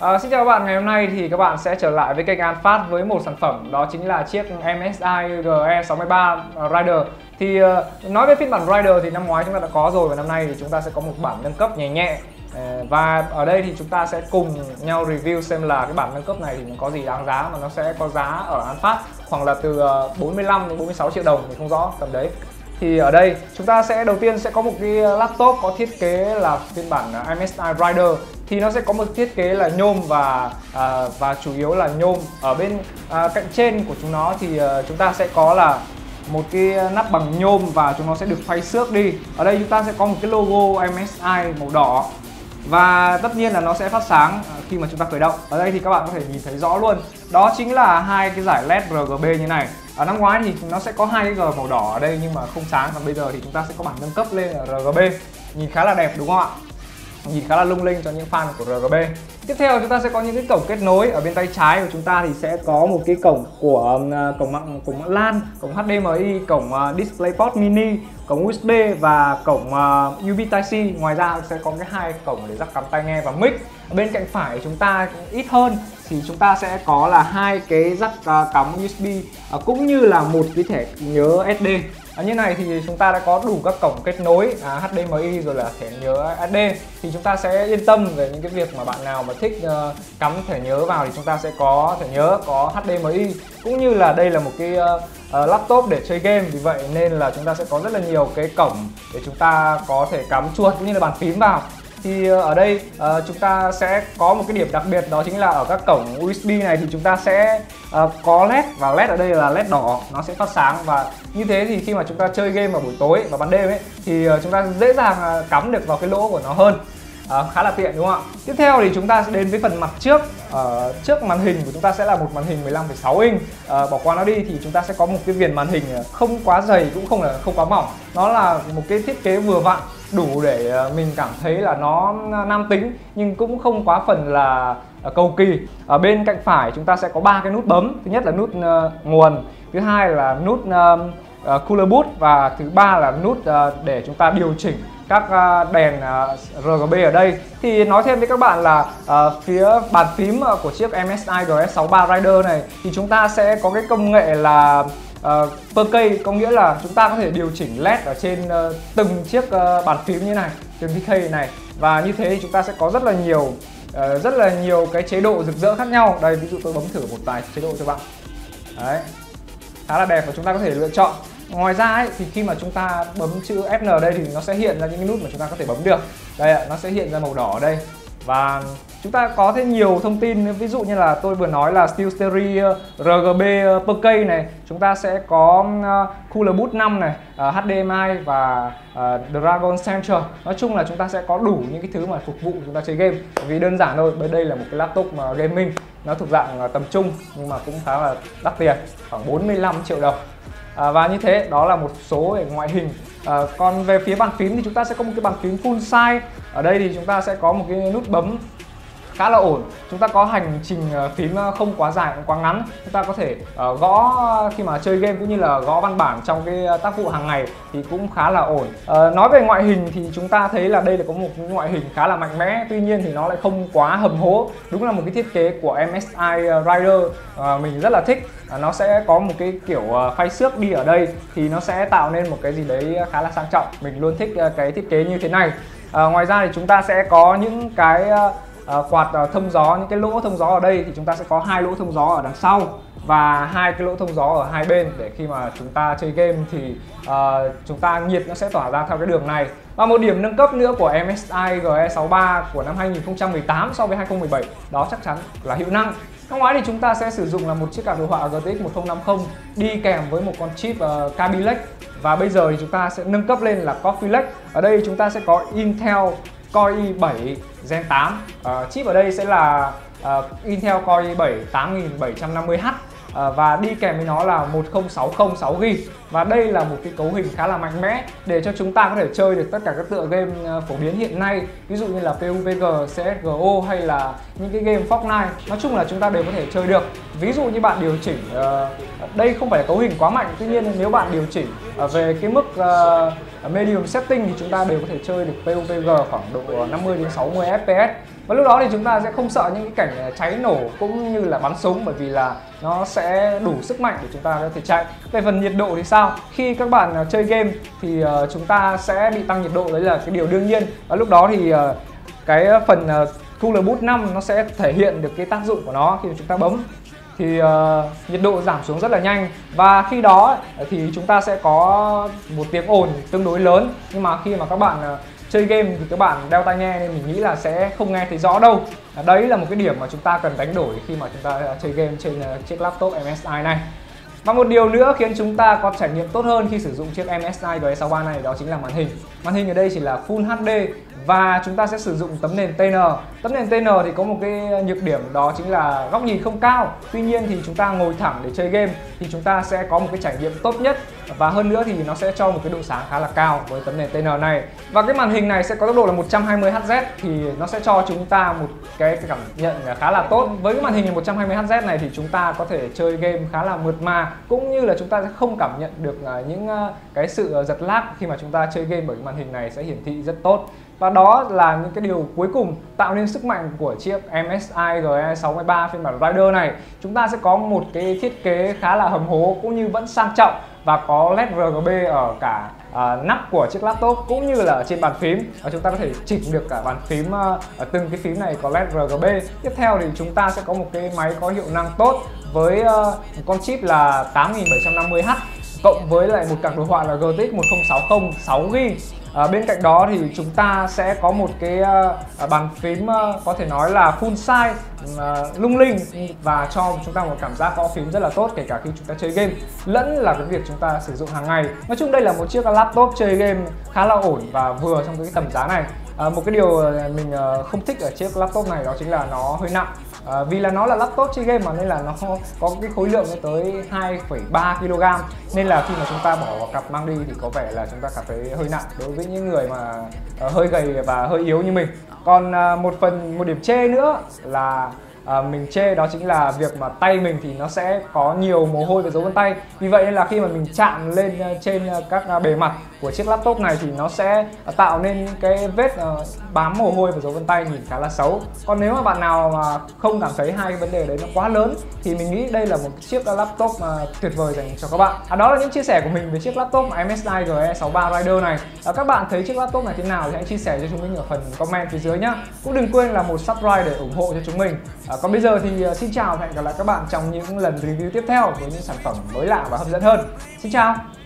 À, xin chào các bạn, ngày hôm nay thì các bạn sẽ trở lại với kênh An Phát với một sản phẩm đó chính là chiếc MSI GE63 Rider. Thì uh, nói về phiên bản Rider thì năm ngoái chúng ta đã có rồi và năm nay thì chúng ta sẽ có một bản nâng cấp nhẹ nhẹ. Uh, và ở đây thì chúng ta sẽ cùng nhau review xem là cái bản nâng cấp này thì nó có gì đáng giá mà nó sẽ có giá ở An Phát khoảng là từ ờ, uh, 45 đến 46 triệu đồng thì không rõ tầm đấy thì ở đây chúng ta sẽ đầu tiên sẽ có một cái ờ, laptop có thiết kế là phiên bản ờ, MSI Rider thì nó sẽ có một thiết kế là nhôm và à, và chủ yếu là nhôm ở bên à, cạnh trên của chúng nó. Thì à, chúng ta sẽ có là một cái nắp bằng nhôm và chúng nó sẽ được phay xước đi. Ở đây chúng ta sẽ có một cái logo MSI màu đỏ. Và tất nhiên là nó sẽ phát sáng khi mà chúng ta khởi động. Ở đây thì các bạn có thể nhìn thấy rõ luôn. Đó chính là hai cái giải led RGB như này ở năm ngoái thì nó sẽ có hai cái g màu đỏ ở đây nhưng mà không sáng. Còn bây giờ thì chúng ta sẽ có bản nâng cấp lên là RGB nhìn khá là đẹp đúng không ạ? Nhìn khá là lung linh cho những fan của RGB tiếp theo chúng ta sẽ có những cái cổng kết nối. Ở bên tay trái của chúng ta thì sẽ có một cái cổng của uh, cổng mạng cổng mạng LAN cổng HDMI cổng uh, DisplayPort Mini cổng USB và cổng à, uh, USB Type-C ngoài ra sẽ có cái hai cổng để rắc cắm tai nghe và mic. Ở bên cạnh phải chúng ta ít hơn thì chúng ta sẽ có là hai cái rắc uh, cắm USB uh, cũng như là một cái thẻ nhớ SD À, như này thì chúng ta đã có đủ các cổng kết nối à, HDMI rồi là thẻ nhớ SD thì chúng ta sẽ yên tâm về những cái việc mà bạn nào mà thích uh, cắm thẻ nhớ vào thì chúng ta sẽ có thẻ nhớ có HDMI cũng như là đây là một cái uh, uh, laptop để chơi game. Vì vậy nên là chúng ta sẽ có rất là nhiều cái cổng để chúng ta có thể cắm chuột cũng như là bàn phím vào thì ờ, ở đây uh, chúng ta sẽ có một cái điểm đặc biệt đó chính là ở các cổng USB này thì chúng ta sẽ uh, có led và led ở đây là led đỏ nó sẽ phát sáng và như thế thì khi mà chúng ta chơi game vào buổi tối và ban đêm ấy thì uh, chúng ta dễ dàng uh, cắm được vào cái lỗ của nó hơn. Uh, khá là tiện đúng không ạ? Tiếp theo thì chúng ta sẽ đến với phần mặt trước. Uh, trước màn hình của chúng ta sẽ là một màn hình 15,6 inch. Uh, bỏ qua nó đi thì chúng ta sẽ có một cái viền màn hình không quá dày cũng không là không quá mỏng. Nó là một cái thiết kế vừa vặn đủ để ờ, mình cảm thấy là nó nam tính nhưng cũng không quá phần là ờ, cầu kỳ. Ở bên cạnh phải chúng ta sẽ có ba cái nút bấm. Thứ nhất là nút uh, nguồn thứ hai là nút uh, cooler boot và thứ ba là nút uh, để chúng ta điều chỉnh các đèn RGB ở đây. Thì nói thêm với các bạn là uh, phía bàn phím của chiếc MSI GS63 Rider này thì chúng ta sẽ có cái công nghệ là uh, per cây có nghĩa là chúng ta có thể điều chỉnh led ở trên uh, từng chiếc uh, bàn phím như này từng cái cây này. Và như thế thì chúng ta sẽ có rất là nhiều uh, rất là nhiều cái chế độ rực rỡ khác nhau. Đây ví dụ tôi bấm thử một vài chế độ cho bạn. Đấy khá là đẹp và chúng ta có thể lựa chọn. Ngoài ra ấy, thì khi mà chúng ta bấm chữ Fn đây thì nó sẽ hiện ra những cái nút mà chúng ta có thể bấm được. Đây ạ nó sẽ hiện ra màu đỏ ở đây và chúng ta có thêm nhiều thông tin, ví dụ như là tôi vừa nói là Steel Series RGB PK này. Chúng ta sẽ có ờ, Cooler Boot 5 này ờ, HDMI và ờ, Dragon Center nói chung là chúng ta sẽ có đủ những cái thứ mà phục vụ chúng ta chơi game. Vì đơn giản thôi, bởi đây là một cái laptop mà gaming. Nó thuộc dạng tầm trung nhưng mà cũng khá là đắt tiền, khoảng 45 triệu đồng à, và như thế đó là một số về ngoại hình. À, còn về phía bàn phím thì chúng ta sẽ có một cái bàn phím full size. Ở đây thì chúng ta sẽ có một cái nút bấm khá là ổn. Chúng ta có hành trình ờ, phím ờ, không quá dài cũng quá ngắn. Chúng ta có thể uh, gõ khi mà chơi game cũng như là gõ văn bản trong cái tác vụ hàng ngày thì cũng khá là ổn. Uh, nói về ngoại hình thì chúng ta thấy là đây là có một ngoại hình khá là mạnh mẽ tuy nhiên thì nó lại không quá hầm hố. Đúng là một cái thiết kế của MSI Rider uh, mình rất là thích. Uh, nó sẽ có một cái kiểu uh, phay xước đi ở đây thì nó sẽ tạo nên một cái gì đấy khá là sang trọng. Mình luôn thích uh, cái thiết kế như thế này. Uh, ngoài ra thì chúng ta sẽ có những cái uh, Ờ, quạt ờ, thông gió những cái lỗ thông gió ở đây thì chúng ta sẽ có hai lỗ thông gió ở đằng sau và hai cái lỗ thông gió ở hai bên để khi mà chúng ta chơi game thì uh, chúng ta nhiệt nó sẽ tỏa ra theo cái đường này. Và một điểm nâng cấp nữa của MSI GE63 của năm 2018 so với 2017 đó chắc chắn là hiệu năng. Năm ngoái thì chúng ta sẽ sử dụng là một chiếc card đồ họa GTX 1050 đi kèm với một con chip uh, Kaby Lake và bây giờ thì chúng ta sẽ nâng cấp lên là Coffee Lake. Ở đây chúng ta sẽ có Intel Core i7 Gen 8 uh, ờ, chip ở đây sẽ là uh, Intel Core i7 8750H uh, và đi kèm với nó là 10606 6GB và đây là một cái cấu hình khá là mạnh mẽ để cho chúng ta có thể chơi được tất cả các tựa game ờ, phổ biến hiện nay. Ví dụ như là PUBG, CSGO hay là những cái game Fortnite. Nói chung là chúng ta đều có thể chơi được ví dụ như bạn điều chỉnh uh, đây không phải là cấu hình quá mạnh tuy nhiên nếu bạn điều chỉnh ờ, về cái mức ờ, medium setting thì chúng ta đều có thể chơi được PUBG khoảng độ 50 đến 60 FPS và lúc đó thì chúng ta sẽ không sợ những cái cảnh cháy nổ cũng như là bắn súng bởi vì là nó sẽ đủ sức mạnh để chúng ta có thể chạy. Về phần nhiệt độ thì sao? Khi các bạn chơi game thì chúng ta sẽ bị tăng nhiệt độ đấy là cái điều đương nhiên. Và lúc đó thì cái phần Cooler Boot 5 nó sẽ thể hiện được cái tác dụng của nó khi mà chúng ta bấm thì uh, nhiệt độ giảm xuống rất là nhanh. Và khi đó ờ, thì chúng ta sẽ có một tiếng ồn tương đối lớn. Nhưng mà khi mà các bạn uh, chơi game thì các bạn đeo tai nghe nên mình nghĩ là sẽ không nghe thấy rõ đâu. Đấy là một cái điểm mà chúng ta cần đánh đổi khi mà chúng ta chơi game trên chiếc laptop MSI này và một điều nữa khiến chúng ta có trải nghiệm tốt hơn khi sử dụng chiếc MSI GS63 này đó chính là màn hình. Màn hình ở đây chỉ là Full HD và chúng ta sẽ sử dụng tấm nền TN. Tấm nền TN thì có một cái nhược điểm đó chính là góc nhìn không cao. Tuy nhiên thì chúng ta ngồi thẳng để chơi game thì chúng ta sẽ có một cái trải nghiệm tốt nhất và hơn nữa thì nó sẽ cho một cái độ sáng khá là cao với tấm nền TN này. Và cái màn hình này sẽ có tốc độ là 120 Hz thì nó sẽ cho chúng ta một cái cảm nhận khá là tốt. Với cái màn hình 120 Hz này thì chúng ta có thể chơi game khá là mượt mà cũng như là chúng ta sẽ không cảm nhận được à, những à, cái sự giật lag khi mà chúng ta chơi game bởi màn hình này sẽ hiển thị rất tốt. Và đó là những cái điều cuối cùng tạo nên sức mạnh của chiếc MSI GE63 phiên bản Rider này. Chúng ta sẽ có một cái thiết kế khá là hầm hố cũng như vẫn sang trọng và có LED RGB ở cả à, nắp của chiếc laptop cũng như là trên bàn phím. Và chúng ta có thể chỉnh được cả bàn phím uh, ở từng cái phím này có LED RGB tiếp theo thì chúng ta sẽ có một cái máy có hiệu năng tốt với uh, một con chip là 8750H cộng với lại một card đồ họa là GTX 1060 6GB À, bên cạnh đó thì chúng ta sẽ có một cái uh, bàn phím uh, có thể nói là full size uh, lung linh và cho chúng ta một cảm giác gõ phím rất là tốt kể cả khi chúng ta chơi game lẫn là cái việc chúng ta sử dụng hàng ngày. Nói chung đây là một chiếc laptop chơi game khá là ổn và vừa trong cái tầm giá này. À, một cái điều mình không thích ở chiếc laptop này đó chính là nó hơi nặng. À, vì là nó là laptop chơi game mà nên là nó có cái khối lượng tới 2,3 kg nên là khi mà chúng ta bỏ vào cặp mang đi thì có vẻ là chúng ta cảm thấy hơi nặng đối với với những người mà uh, hơi gầy và hơi yếu như mình. Còn uh, một phần một điểm chê nữa là à, mình chê đó chính là việc mà tay mình thì nó sẽ có nhiều mồ hôi và dấu vân tay. Vì vậy nên là khi mà mình chạm lên à, trên à, các bề mặt của chiếc laptop này thì nó sẽ à, tạo nên cái vết uh, bám mồ hôi và dấu vân tay nhìn khá là xấu. Còn nếu mà bạn nào mà không cảm thấy hai cái vấn đề đấy nó quá lớn thì mình nghĩ đây là một chiếc laptop uh, tuyệt vời dành cho các bạn. À, đó là những chia sẻ của mình về chiếc laptop MSI GE63 Rider này. À, các bạn thấy chiếc laptop này thế nào thì hãy chia sẻ cho chúng mình ở phần comment phía dưới nhé cũng đừng quên là một subscribe để ủng hộ cho chúng mình. À, còn bây giờ thì uh, xin chào và hẹn gặp lại các bạn trong những lần review tiếp theo với những sản phẩm mới lạ và hấp dẫn hơn. Xin chào!